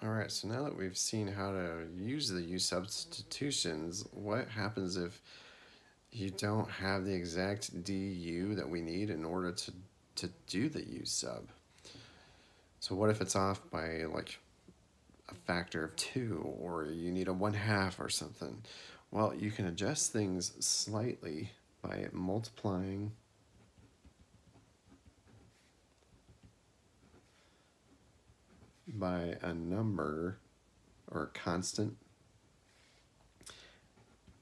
All right, so now that we've seen how to use the u substitutions, what happens if you don't have the exact du that we need in order to, to do the u sub? So what if it's off by like a factor of two or you need a one half or something? Well, you can adjust things slightly by multiplying by a number or a constant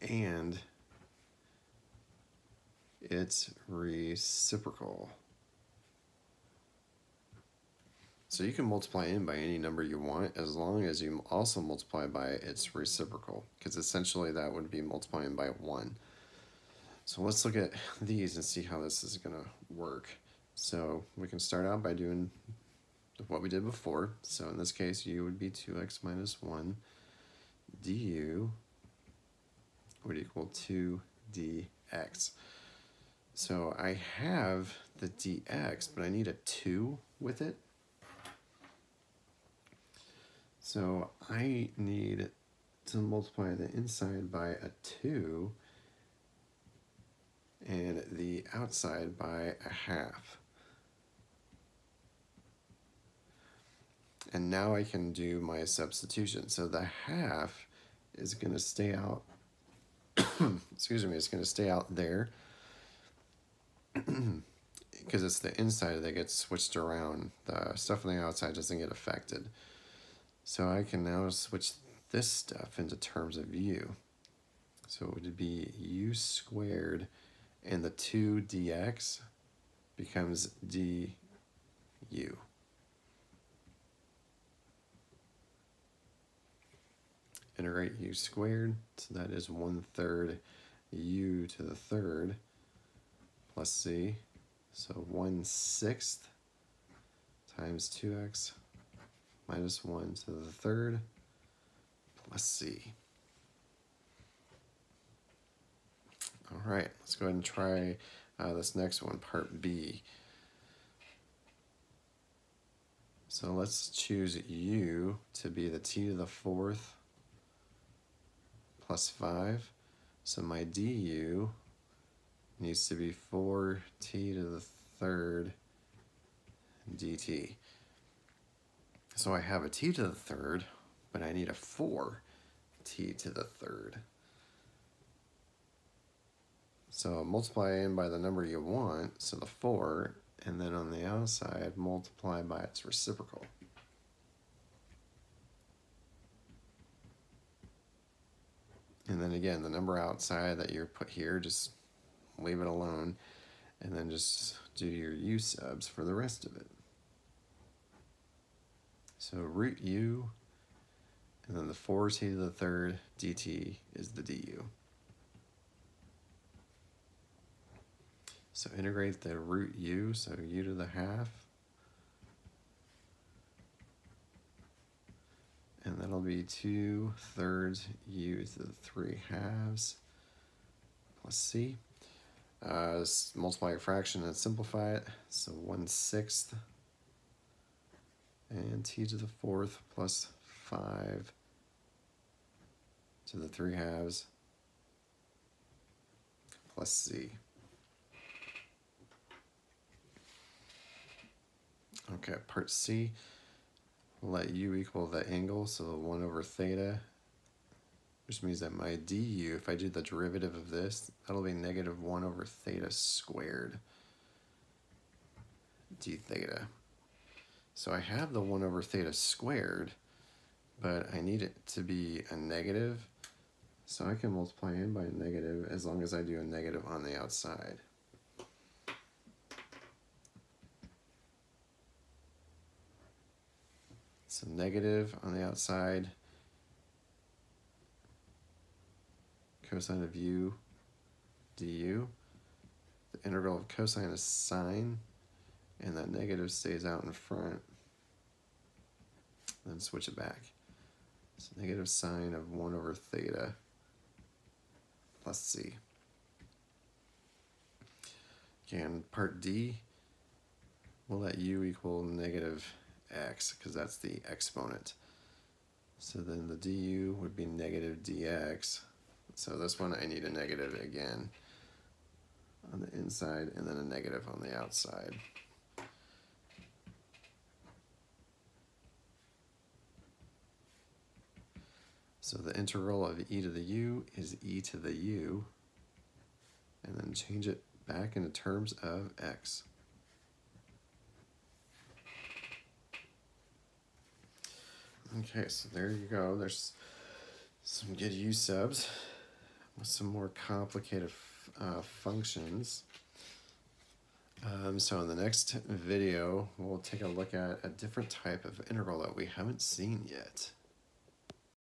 and its reciprocal. So you can multiply in by any number you want as long as you also multiply by its reciprocal because essentially that would be multiplying by 1. So let's look at these and see how this is going to work. So we can start out by doing what we did before. So in this case, u would be 2x minus 1. du would equal 2dx. So I have the dx, but I need a 2 with it. So I need to multiply the inside by a 2 and the outside by a half. And now I can do my substitution. So the half is going to stay out, excuse me, it's going to stay out there because it's the inside that gets switched around. The stuff on the outside doesn't get affected. So I can now switch this stuff into terms of u. So it would be u squared and the 2 dx becomes du. Integrate u squared, so that is 1 third u to the third plus c, so 1 sixth times 2x minus 1 to the third plus c. All right, let's go ahead and try uh, this next one, part B. So let's choose u to be the t to the fourth plus 5. So my du needs to be 4t to the third dt. So I have a t to the third, but I need a 4t to the third. So multiply in by the number you want, so the 4, and then on the outside, multiply by its reciprocal. And then again, the number outside that you're put here, just leave it alone. And then just do your u subs for the rest of it. So root u, and then the 4t to the third dt is the du. So integrate the root u, so u to the half and that'll be 2 thirds u to the 3 halves plus c. Uh, multiply a fraction and simplify it, so 1 sixth and t to the fourth plus 5 to the 3 halves plus c. Okay, part C let u equal the angle, so 1 over theta, which means that my du, if I do the derivative of this, that'll be negative 1 over theta squared d theta. So I have the 1 over theta squared, but I need it to be a negative, so I can multiply in by a negative as long as I do a negative on the outside. So negative on the outside, cosine of u du. The integral of cosine is sine, and that negative stays out in front. Then switch it back. So negative sine of 1 over theta plus c. Again, part D, we'll let u equal negative x because that's the exponent. So then the du would be negative dx. So this one I need a negative again on the inside and then a negative on the outside. So the integral of e to the u is e to the u, and then change it back into terms of x. Okay, so there you go. There's some good u subs with some more complicated uh, functions. Um, so in the next video, we'll take a look at a different type of integral that we haven't seen yet.